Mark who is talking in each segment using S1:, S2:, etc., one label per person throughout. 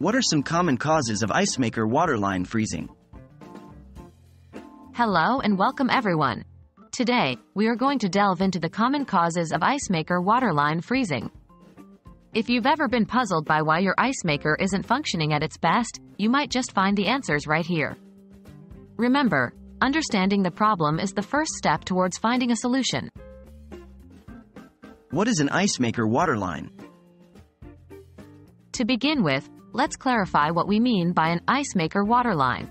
S1: What are some common causes of ice maker waterline freezing?
S2: Hello and welcome everyone. Today, we are going to delve into the common causes of ice maker waterline freezing. If you've ever been puzzled by why your ice maker isn't functioning at its best, you might just find the answers right here. Remember, understanding the problem is the first step towards finding a solution.
S1: What is an ice maker waterline?
S2: To begin with, let's clarify what we mean by an ice maker water line.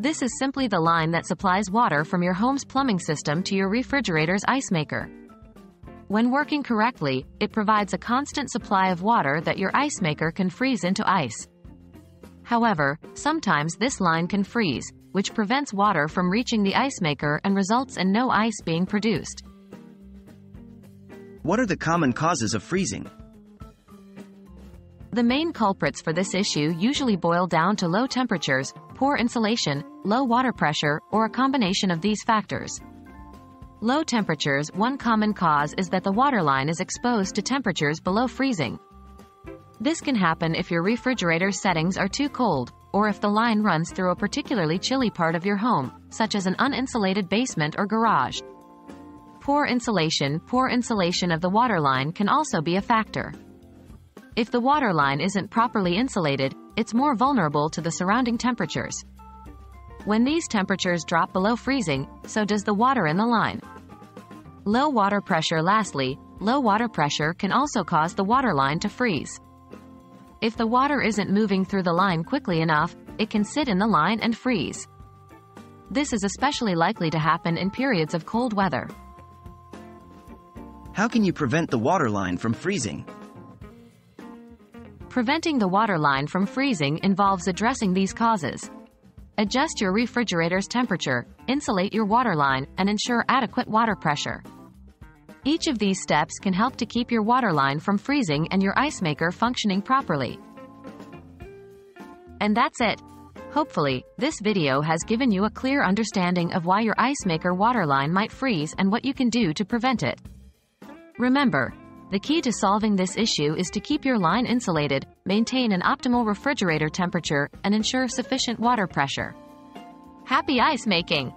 S2: This is simply the line that supplies water from your home's plumbing system to your refrigerator's ice maker. When working correctly, it provides a constant supply of water that your ice maker can freeze into ice. However, sometimes this line can freeze, which prevents water from reaching the ice maker and results in no ice being produced.
S1: What are the common causes of freezing?
S2: The main culprits for this issue usually boil down to low temperatures, poor insulation, low water pressure, or a combination of these factors. Low temperatures One common cause is that the waterline is exposed to temperatures below freezing. This can happen if your refrigerator settings are too cold, or if the line runs through a particularly chilly part of your home, such as an uninsulated basement or garage. Poor insulation Poor insulation of the waterline can also be a factor. If the water line isn't properly insulated, it's more vulnerable to the surrounding temperatures. When these temperatures drop below freezing, so does the water in the line. Low water pressure Lastly, low water pressure can also cause the water line to freeze. If the water isn't moving through the line quickly enough, it can sit in the line and freeze. This is especially likely to happen in periods of cold weather.
S1: How can you prevent the water line from freezing?
S2: Preventing the water line from freezing involves addressing these causes. Adjust your refrigerator's temperature, insulate your water line, and ensure adequate water pressure. Each of these steps can help to keep your water line from freezing and your ice maker functioning properly. And that's it. Hopefully, this video has given you a clear understanding of why your ice maker water line might freeze and what you can do to prevent it. Remember, the key to solving this issue is to keep your line insulated, maintain an optimal refrigerator temperature, and ensure sufficient water pressure. Happy ice making!